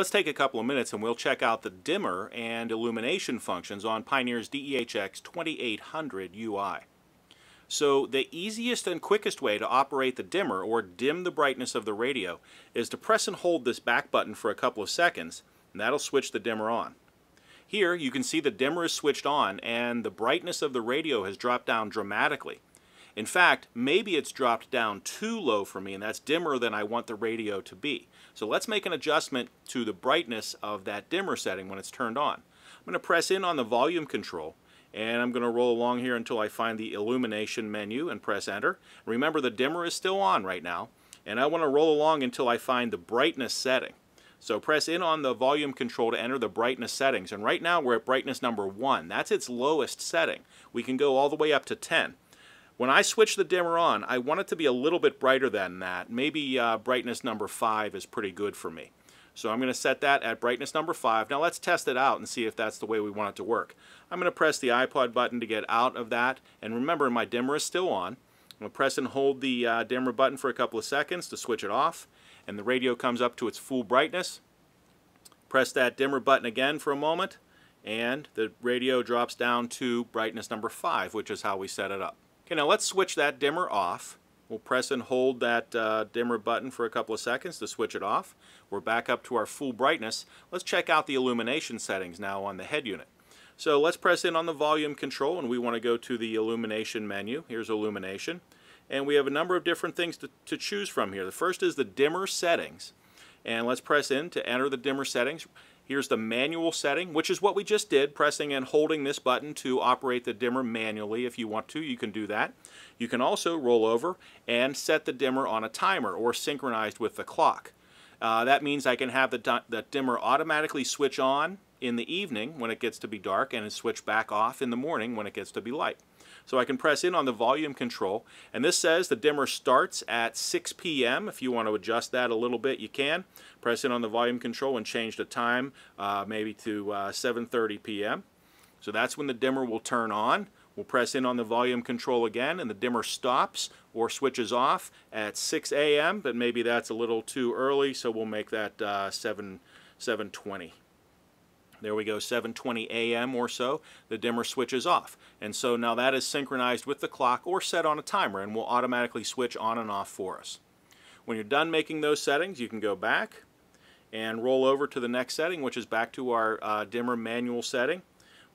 Let's take a couple of minutes and we'll check out the dimmer and illumination functions on Pioneer's DEH-X2800UI. So the easiest and quickest way to operate the dimmer or dim the brightness of the radio is to press and hold this back button for a couple of seconds and that'll switch the dimmer on. Here you can see the dimmer is switched on and the brightness of the radio has dropped down dramatically. In fact, maybe it's dropped down too low for me and that's dimmer than I want the radio to be. So let's make an adjustment to the brightness of that dimmer setting when it's turned on. I'm going to press in on the volume control and I'm going to roll along here until I find the illumination menu and press enter. Remember the dimmer is still on right now and I want to roll along until I find the brightness setting. So press in on the volume control to enter the brightness settings. And right now we're at brightness number 1. That's its lowest setting. We can go all the way up to 10. When I switch the dimmer on, I want it to be a little bit brighter than that. Maybe uh, brightness number 5 is pretty good for me. So I'm going to set that at brightness number 5. Now let's test it out and see if that's the way we want it to work. I'm going to press the iPod button to get out of that. And remember, my dimmer is still on. I'm going to press and hold the uh, dimmer button for a couple of seconds to switch it off and the radio comes up to its full brightness. Press that dimmer button again for a moment and the radio drops down to brightness number 5 which is how we set it up. Okay now let's switch that dimmer off. We'll press and hold that uh, dimmer button for a couple of seconds to switch it off. We're back up to our full brightness. Let's check out the illumination settings now on the head unit. So let's press in on the volume control and we want to go to the illumination menu. Here's illumination and we have a number of different things to, to choose from here. The first is the dimmer settings and let's press in to enter the dimmer settings. Here's the manual setting, which is what we just did, pressing and holding this button to operate the dimmer manually. If you want to, you can do that. You can also roll over and set the dimmer on a timer or synchronized with the clock. Uh, that means I can have the, the dimmer automatically switch on in the evening when it gets to be dark and switch back off in the morning when it gets to be light. So I can press in on the volume control and this says the dimmer starts at 6 p.m. If you want to adjust that a little bit you can. Press in on the volume control and change the time uh, maybe to uh, 7.30 p.m. So that's when the dimmer will turn on. We'll press in on the volume control again and the dimmer stops or switches off at 6 a.m. but maybe that's a little too early so we'll make that uh, 7 720. There we go, 7.20 a.m. or so, the dimmer switches off. And so now that is synchronized with the clock or set on a timer and will automatically switch on and off for us. When you're done making those settings, you can go back and roll over to the next setting, which is back to our uh, dimmer manual setting.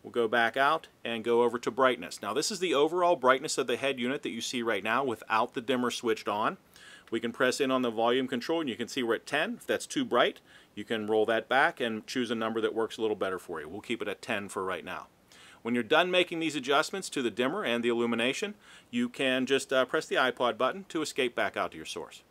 We'll go back out and go over to brightness. Now this is the overall brightness of the head unit that you see right now without the dimmer switched on. We can press in on the volume control and you can see we're at 10. If that's too bright, you can roll that back and choose a number that works a little better for you. We'll keep it at 10 for right now. When you're done making these adjustments to the dimmer and the illumination, you can just uh, press the iPod button to escape back out to your source.